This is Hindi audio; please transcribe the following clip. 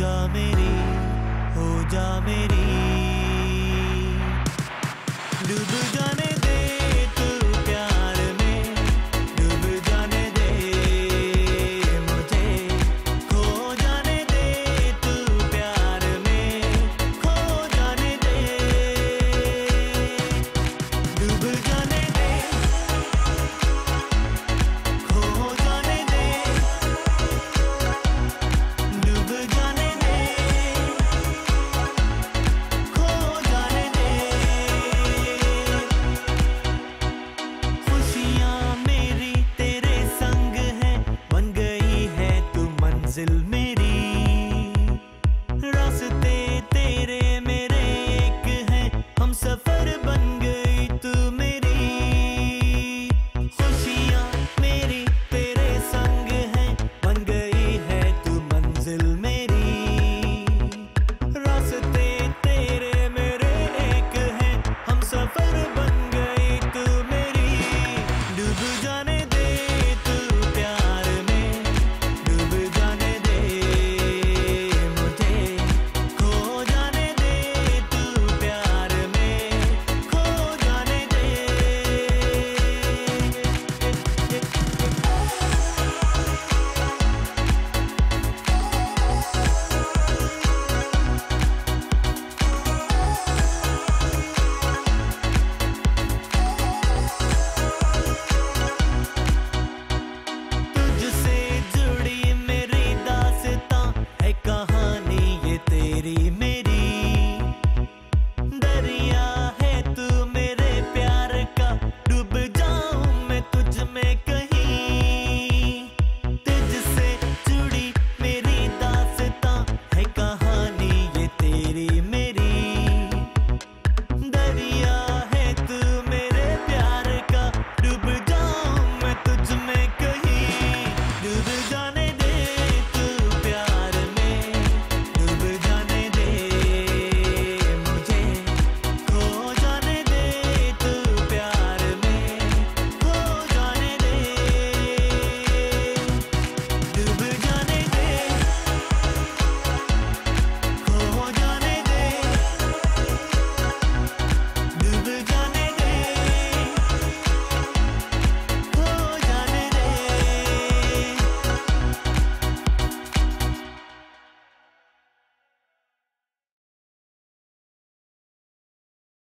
जा मेरी हो जा मेरी। डूब जाने